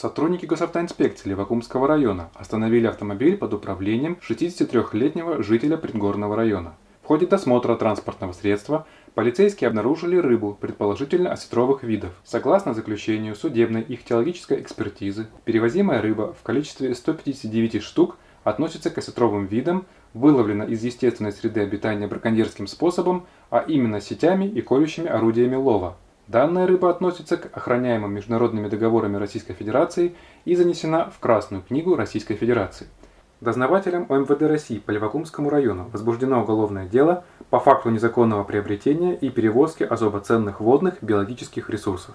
Сотрудники госавтоинспекции Левакумского района остановили автомобиль под управлением 63-летнего жителя Предгорного района. В ходе досмотра транспортного средства полицейские обнаружили рыбу, предположительно осетровых видов. Согласно заключению судебной их теологической экспертизы, перевозимая рыба в количестве 159 штук относится к осетровым видам, выловлена из естественной среды обитания браконьерским способом, а именно сетями и колющими орудиями лова. Данная рыба относится к охраняемым международными договорами Российской Федерации и занесена в Красную книгу Российской Федерации. Дознавателям ОМВД России по Левакумскому району возбуждено уголовное дело по факту незаконного приобретения и перевозки особо ценных водных биологических ресурсов.